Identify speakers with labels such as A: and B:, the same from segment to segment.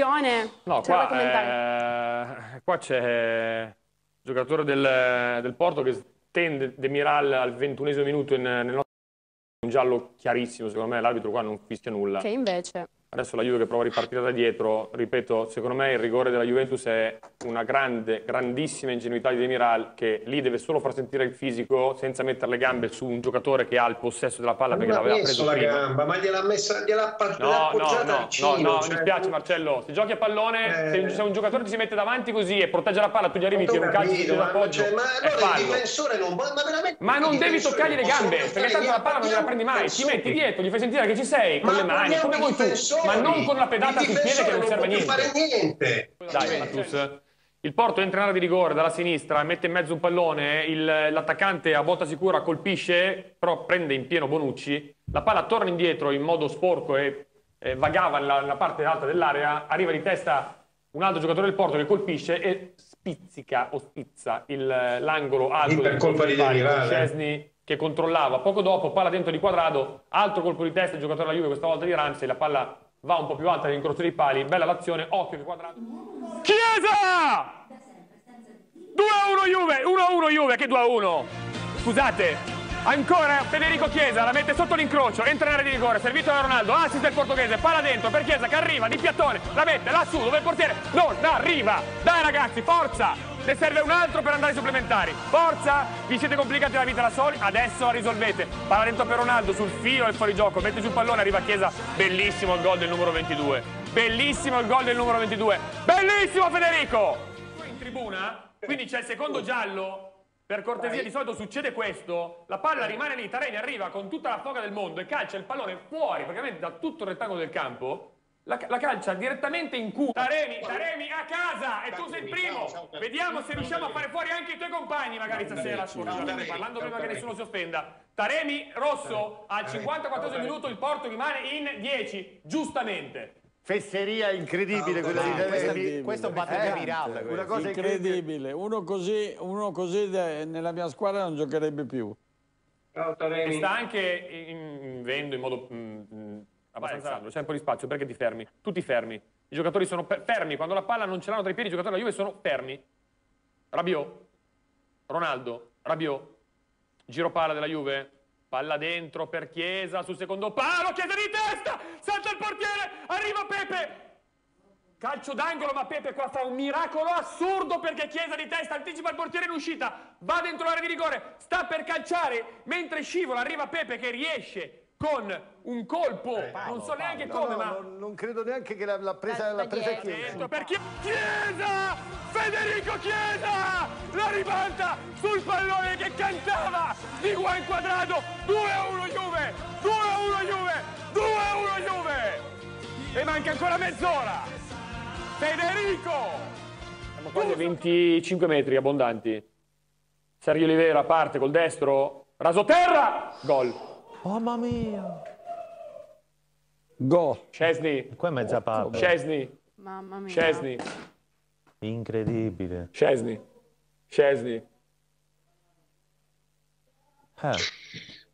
A: azione?
B: No, qua, eh, qua c'è il giocatore del, del Porto che tende Demiral al ventunesimo minuto in, nel nostro un giallo chiarissimo, secondo me l'arbitro qua non fischia nulla.
A: Che invece...
B: Adesso la Juve che prova a ripartire da dietro, ripeto, secondo me il rigore della Juventus è una grande, grandissima ingenuità di Demiral che lì deve solo far sentire il fisico senza mettere le gambe su un giocatore che ha il possesso della palla
C: Ma
B: perché
C: non ha
B: l'aveva preso
C: la
B: prima.
C: gamba, ma gliel'ha messa, gliel'ha pa- gliel'ha
B: No, no, no,
C: vicino.
B: no, no,
C: cioè,
B: mi spiace Marcello, se giochi a pallone,
C: Eh.
B: se, un giocatore ti si mette davanti così e protegge la palla, tu gli arrivi, tiri un calcio
C: capito,
B: di
C: ma,
B: appoggio,
C: cioè, ma allora il difensore non ma veramente
B: Ma non devi toccargli le gambe, perché tanto la palla non gliela prendi mai, ti
C: difensori.
B: metti dietro, gli fai sentire che ci sei con le mani, come vuoi tu, ma non con la pedata sul piede che non serve a niente.
C: fare niente.
B: Dai, Matus. Il Porto entra in area di rigore dalla sinistra, mette in mezzo un pallone, il- l'attaccante a botta sicura colpisce, però prende in pieno Bonucci, la palla torna indietro in modo sporco e eh, vagava nella, nella parte alta dell'area, arriva di testa un altro giocatore del Porto che colpisce e spizzica o spizza il- l'angolo alto
C: per
B: del
C: colpa di eh.
B: Szczesny che controllava. Poco dopo, palla dentro di quadrado, altro colpo di testa, il giocatore della Juve, questa volta di Ramsey, la palla va un po' più alta nell'incrocio dei pali, bella l'azione, occhio che quadrato. Chiesa! 2-1 Juve, 1-1 Juve, che 2-1? Scusate, ancora Federico Chiesa la mette sotto l'incrocio, entra in area di rigore, servito da Ronaldo, assist del portoghese, palla dentro per Chiesa che arriva di piattone, la mette lassù dove il portiere non arriva. Dai ragazzi, forza! Ne serve un altro per andare ai supplementari. Forza! Vi siete complicati la vita da soli, adesso la risolvete. Palla dentro per Ronaldo sul filo del fuorigioco, mette giù il pallone, arriva Chiesa. Bellissimo il gol del numero 22. Bellissimo il gol del numero 22. Bellissimo Federico! In tribuna, quindi c'è il secondo giallo. Per cortesia, di solito succede questo. La palla rimane lì, Taremi arriva con tutta la foga del mondo e calcia il pallone fuori, praticamente da tutto il rettangolo del campo. La, la calcia direttamente in culo. Taremi, Taremi a casa e tu sei il primo. Vediamo se riusciamo a fare fuori anche i tuoi compagni, magari stasera. Scusate, parlando prima che nessuno si offenda. Taremi rosso al 54 minuto, il Porto rimane in 10, giustamente.
D: Fesseria incredibile quella di
E: Questo,
D: Taremi.
E: questo batte
D: Eh,
E: Demiral.
D: una cosa incredibile.
F: Incredibile, uno così, uno così nella mia squadra non giocherebbe più.
C: Ciao,
B: E
C: Taremi.
B: sta anche in- in- vendo in modo mm, mm, abbastanza c'è un po' di spazio perché ti fermi? Tutti fermi. I giocatori sono fermi. Quando la palla non ce l'hanno tra i piedi i giocatori della Juve sono fermi. Rabiot Ronaldo Rabiot. Giro palla della Juve. Palla dentro per Chiesa sul secondo palo. Chiesa di testa! Salta il portiere! Arriva Pepe! Calcio d'angolo, ma Pepe qua fa un miracolo assurdo perché Chiesa di testa anticipa il portiere in uscita, va dentro l'area di rigore, sta per calciare, mentre scivola arriva Pepe che riesce con un colpo, non so neanche
D: No,
B: come,
D: no,
B: ma
D: non, non credo neanche che l'ha presa, presa. Chiesa.
B: per Chiesa, Chiesa! Federico Chiesa! La ribalta sul pallone che cantava di Juan Quadrado, 2-1 Juve, 2-1 Juve, 2-1 Juve! E manca ancora mezz'ora! Federico! Siamo quasi a 25 metri abbondanti. Sergio Olivera parte col destro, rasoterra, gol.
E: Mamma mia.
F: Go.
B: Scesni,
E: Qua è mezza palla.
B: Scesni,
A: Mamma mia.
B: Scesni,
E: Incredibile.
B: Scesni, Scesni.
E: Eh.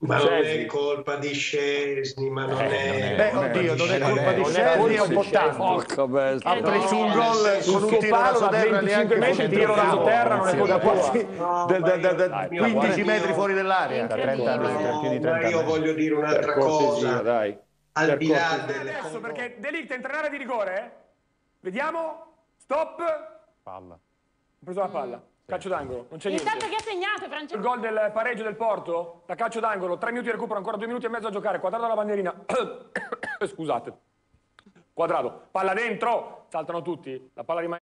C: Ma non
B: Scesni.
C: è colpa di Scesni, ma non
B: Eh,
C: è...
D: Beh, oddio, non è colpa di
B: non è
D: Scesni, è un po' tanto. Ha preso un gol con un tiro
B: da
D: terra
B: 25
D: neanche
B: metri, tiro raso terra, non è colpa
D: da
B: tua.
D: quasi
C: No,
D: da, da- da- da
B: Dai,
D: 15
C: io-
D: metri fuori dell'area.
E: Da 30 anni, per più di 30
C: ma io voglio dire un'altra cosa.
B: dai.
C: Al di là delle...
B: Adesso perché Delict entra in area di rigore, eh? Vediamo, stop. Ha
E: Palla.
B: preso la palla, calcio d'angolo, non c'è niente.
A: Intanto che ha segnato,
B: Il
A: Francesco?
B: gol del pareggio del Porto, da calcio d'angolo, 3 minuti di recupero, ancora 2 minuti e mezzo a giocare, quadrato alla bandierina. Scusate. Quadrato, palla dentro, saltano tutti, la palla rimane